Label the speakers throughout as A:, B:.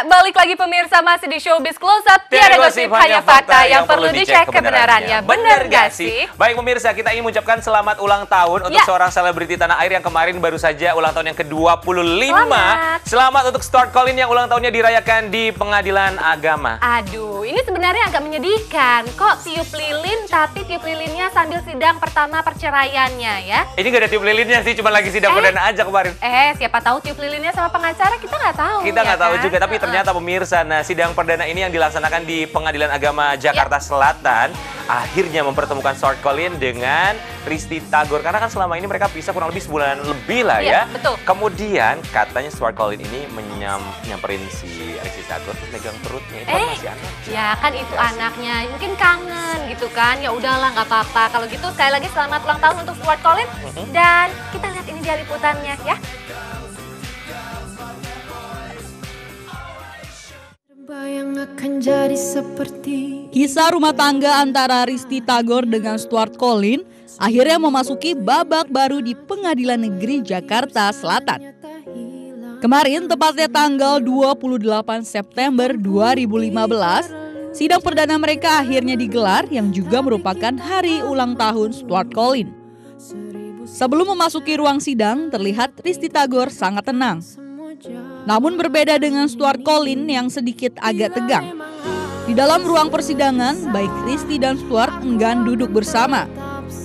A: Ya, balik lagi pemirsa masih di Showbiz Close Up. Tiada gosip, hanya fakta yang perlu dicek kebenarannya. Bener gak sih?
B: Baik pemirsa, kita ingin mengucapkan selamat ulang tahun untuk
A: Ya.
B: seorang selebriti tanah air yang kemarin baru saja ulang tahun yang ke-25.
A: Selamat.
B: Selamat untuk Stuart Colin yang ulang tahunnya dirayakan di Pengadilan Agama.
A: Aduh, ini sebenarnya agak menyedihkan. Kok tiup lilin, tapi tiup lilinnya sambil sidang pertama perceraiannya ya?
B: Ini gak ada tiup lilinnya sih, cuma lagi sidang
A: Eh.
B: perdana aja kemarin.
A: Eh, siapa tahu tiup lilinnya sama pengacara kita nggak tahu.
B: Kita
A: ya
B: nggak tahu
A: kan?
B: juga, tapi. Ternyata pemirsa, nah sidang perdana ini yang dilaksanakan di Pengadilan Agama Jakarta
A: Ya.
B: Selatan akhirnya mempertemukan Stuart Colin dengan Risti Tagor karena kan selama ini mereka pisah kurang lebih sebulan lebih lah
A: Iya,
B: ya.
A: betul.
B: Kemudian katanya Stuart Colin ini menyam, nyamperin si Risti Tagor terus megang perutnya itu kan
A: Eh,
B: masih anak.
A: ya kan itu anaknya, mungkin kangen gitu kan. Ya udahlah nggak apa-apa. Kalau gitu sekali lagi selamat ulang tahun untuk Stuart Colin dan kita lihat ini dia liputannya ya.
C: Akan jadi seperti
D: Kisah rumah tangga antara Risti Tagor dengan Stuart Colin akhirnya memasuki babak baru di Pengadilan Negeri Jakarta Selatan. Kemarin, tepatnya tanggal 28 September 2015, sidang perdana mereka akhirnya digelar yang juga merupakan hari ulang tahun Stuart Colin. Sebelum memasuki ruang sidang, terlihat Risti Tagor sangat tenang. Namun berbeda dengan Stuart Colin yang sedikit agak tegang. Di dalam ruang persidangan, baik Risti dan Stuart enggan duduk bersama.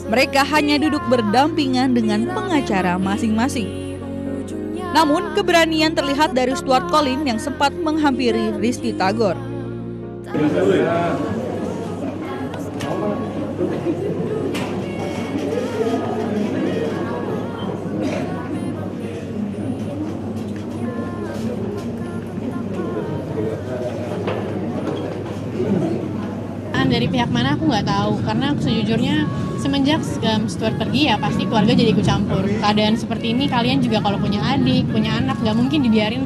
D: Mereka hanya duduk berdampingan dengan pengacara masing-masing. Namun, keberanian terlihat dari Stuart Colin yang sempat menghampiri Risti Tagor.
E: Dari pihak mana aku nggak tahu. Karena sejujurnya semenjak um, Stuart pergi ya pasti keluarga jadi ikut campur. Keadaan seperti ini kalian juga kalau punya adik punya anak nggak mungkin dibiarin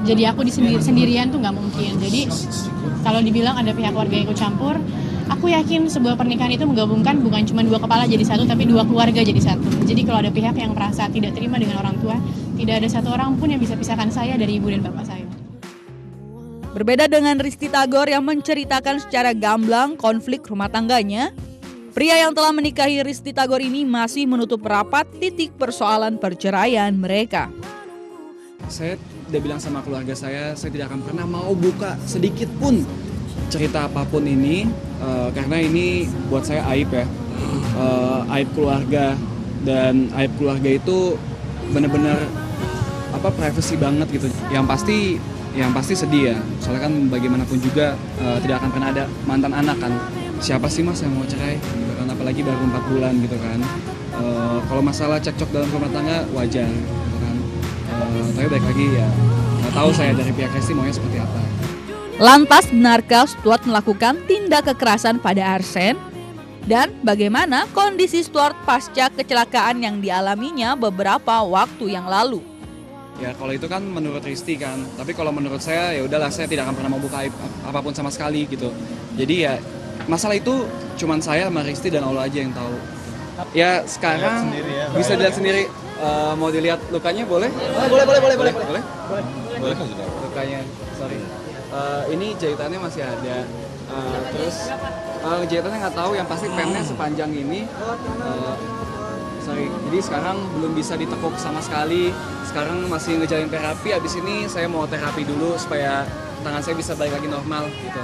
E: jadi aku di sendiri sendirian tuh nggak mungkin. Jadi kalau dibilang ada pihak keluarga yang ikut campur aku yakin sebuah pernikahan itu menggabungkan bukan cuma dua kepala jadi satu tapi dua keluarga jadi satu. Jadi kalau ada pihak yang merasa tidak terima dengan orang tua tidak ada satu orang pun yang bisa pisahkan saya dari ibu dan bapak saya
D: Berbeda dengan Risti Tagor yang menceritakan secara gamblang konflik rumah tangganya, pria yang telah menikahi Risti Tagor ini masih menutup rapat titik persoalan perceraian mereka.
F: saya udah bilang sama keluarga saya, saya tidak akan pernah mau buka sedikit pun cerita apa pun ini, eh, karena ini buat saya aib ya, Eh, aib keluarga dan aib keluarga itu bener-bener apa privacy banget gitu. Yang pasti, yang pasti sedih ya, soalnya kan bagaimanapun juga eh, tidak akan pernah ada mantan anak kan. Siapa sih mas yang mau cerai? Gitu kan, apalagi baru empat bulan gitu kan. Eh, kalau masalah cekcok dalam rumah tangga wajar gitu kan. Eh, tapi baik lagi ya nggak tahu saya dari pihak Resti maunya seperti apa.
D: Lantas benarkah Stuart melakukan tindak kekerasan pada Arsen? Dan bagaimana kondisi Stuart pasca kecelakaan yang dialaminya beberapa waktu yang lalu?
F: Ya kalau itu kan menurut Risti kan, tapi kalau menurut saya ya udahlah saya tidak akan pernah mau buka aib ap- apa pun sama sekali gitu. Jadi ya masalah itu cuman saya sama Risti dan Allah aja yang tahu. Ya sekarang bisa dilihat sendiri. Eh, mau dilihat lukanya boleh? boleh, boleh, boleh, boleh, boleh, boleh. Lukanya, sorry. Eh, ini jahitannya masih ada. Eh, terus eh, jahitannya nggak tahu, yang pasti pennya sepanjang ini. Eh, sorry. Jadi sekarang belum bisa ditekuk sama sekali. Sekarang masih ngejalin terapi. Abis ini saya mau terapi dulu supaya tangan saya bisa balik lagi normal gitu.